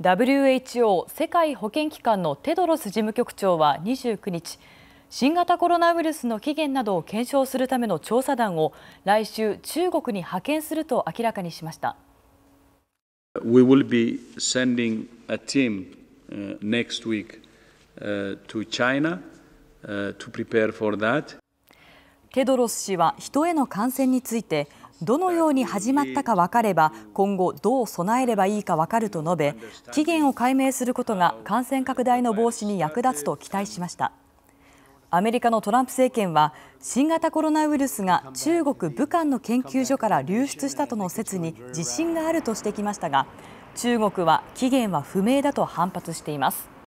WHO 世界保健機関のテドロス事務局長は29日新型コロナウイルスの起源などを検証するための調査団を来週中国に派遣すると明らかにしました。We will be sending a team uh, next week uh, to China uh, to prepare for that. テドロス氏は人への感染についてどのように始まったか分かれば今後どう備えればいいか分かると述べ起源を解明することが感染拡大の防止に役立つと期待しました。アメリカのトランプ政権は新型コロナウイルスが中国武漢の研究所から流出したとの説に自信があるとしてきましたが中国は起源は不明だと反発しています。